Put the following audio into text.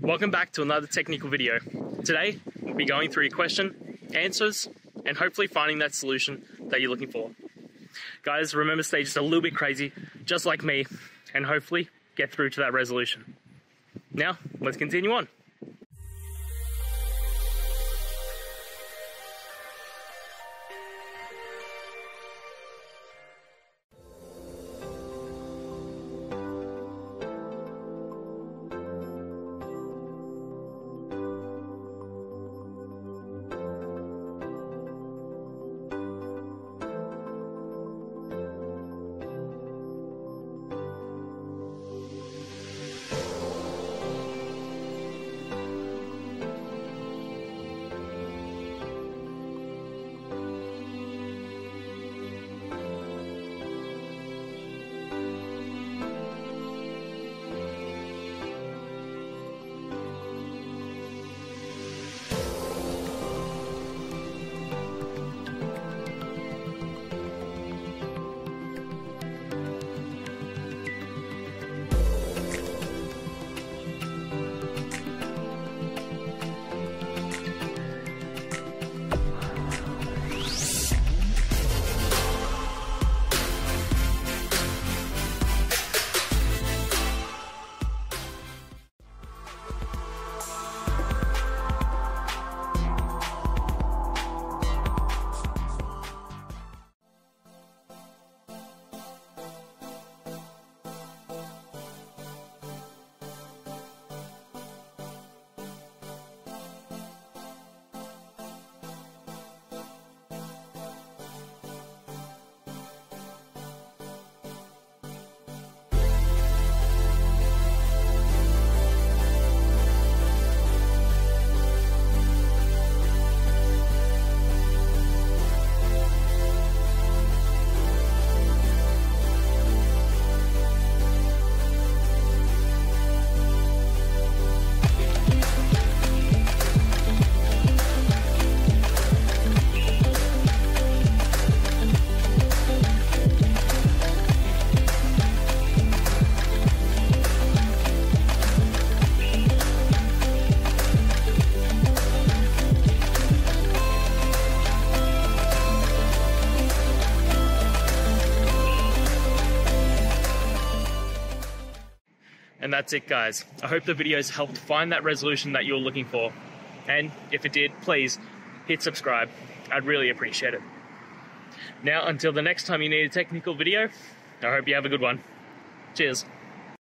Welcome back to another technical video. Today, we'll be going through your question, answers, and hopefully finding that solution that you're looking for. Guys, remember stay just a little bit crazy, just like me, and hopefully get through to that resolution. Now, let's continue on. And that's it, guys. I hope the videos helped find that resolution that you're looking for. And if it did, please hit subscribe. I'd really appreciate it. Now, until the next time you need a technical video, I hope you have a good one. Cheers.